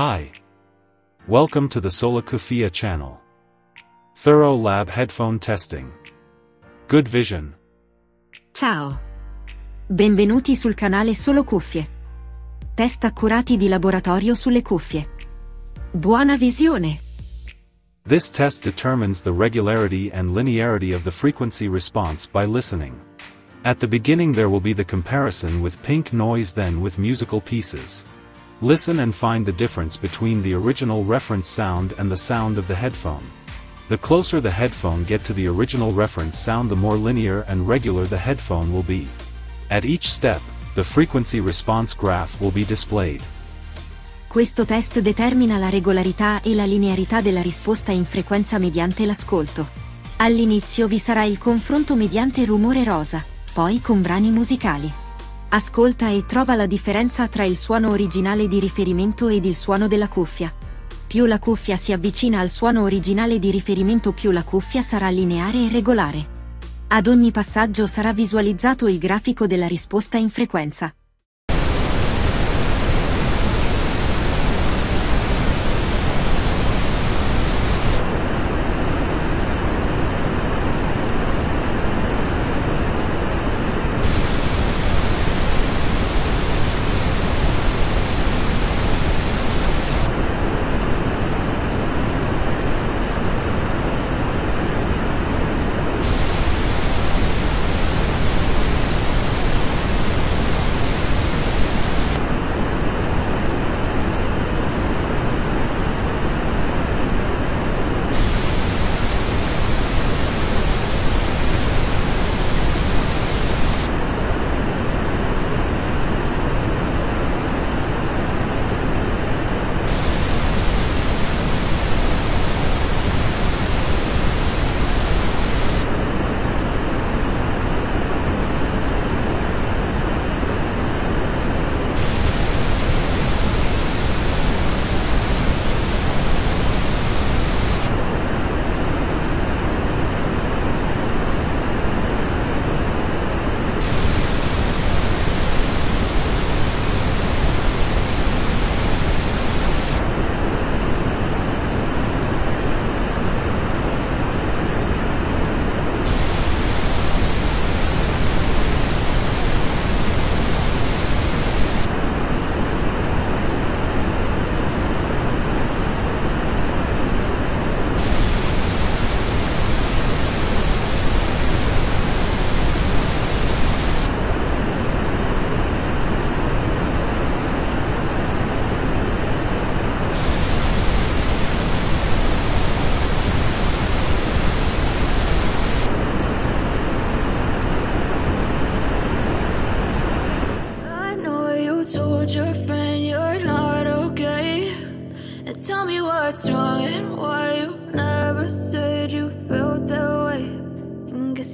Hi. Welcome to the Solo Cuffie channel. Thorough lab headphone testing. Good vision. Ciao. Benvenuti sul canale Solo Cuffie. Test accurati di laboratorio sulle cuffie. Buona visione! This test determines the regularity and linearity of the frequency response by listening. At the beginning there will be the comparison with pink noise then with musical pieces. Listen and find the difference between the original reference sound and the sound of the headphone. The closer the headphone get to the original reference sound the more linear and regular the headphone will be. At each step, the frequency response graph will be displayed. Questo test determina la regolarità e la linearità della risposta in frequenza mediante l'ascolto. All'inizio vi sarà il confronto mediante rumore rosa, poi con brani musicali. Ascolta e trova la differenza tra il suono originale di riferimento ed il suono della cuffia. Più la cuffia si avvicina al suono originale di riferimento più la cuffia sarà lineare e regolare. Ad ogni passaggio sarà visualizzato il grafico della risposta in frequenza.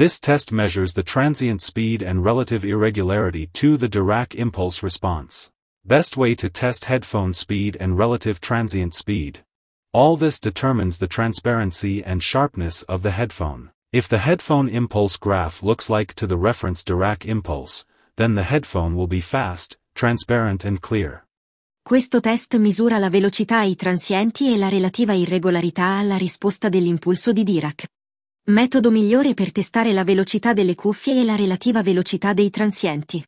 This test measures the transient speed and relative irregularity to the Dirac impulse response. Best way to test headphone speed and relative transient speed. All this determines the transparency and sharpness of the headphone. If the headphone impulse graph looks like to the reference Dirac impulse, then the headphone will be fast, transparent and clear. Questo test misura la velocità ai transienti e la relativa irregolarità alla risposta dell'impulso di Dirac. Metodo migliore per testare la velocità delle cuffie e la relativa velocità dei transienti.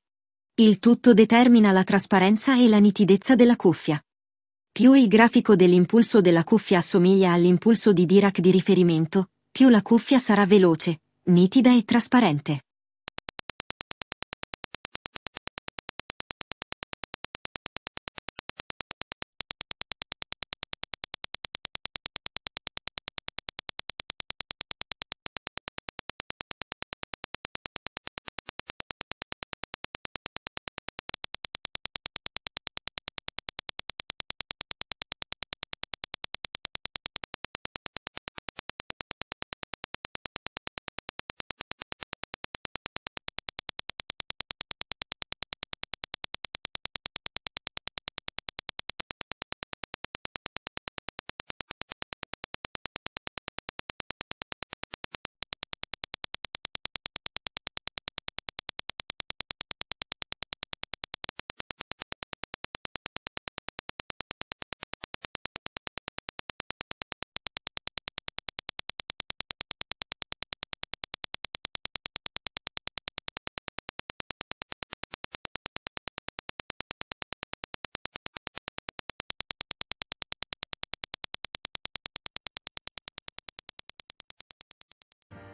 Il tutto determina la trasparenza e la nitidezza della cuffia. Più il grafico dell'impulso della cuffia assomiglia all'impulso di Dirac di riferimento, più la cuffia sarà veloce, nitida e trasparente.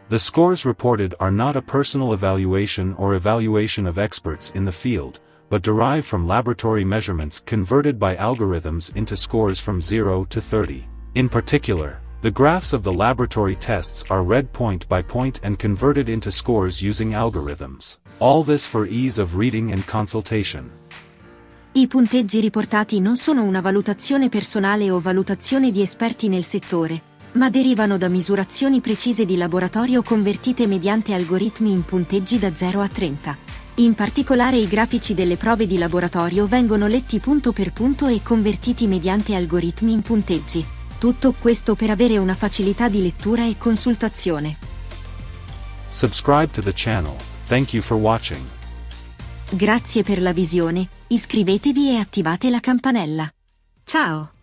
The scores reported are not a personal evaluation or evaluation of experts in the field, but derive from laboratory measurements converted by algorithms into scores from 0 to 30. In particular, the graphs of the laboratory tests are read point by point and converted into scores using algorithms. All this for ease of reading and consultation. I punteggi riportati non sono una valutazione personale o valutazione di esperti nel settore, ma derivano da misurazioni precise di laboratorio convertite mediante algoritmi in punteggi da 0 a 30. In particolare i grafici delle prove di laboratorio vengono letti punto per punto e convertiti mediante algoritmi in punteggi. Tutto questo per avere una facilità di lettura e consultazione. Subscribe to the channel. Thank you for watching. Grazie per la visione, iscrivetevi e attivate la campanella. Ciao!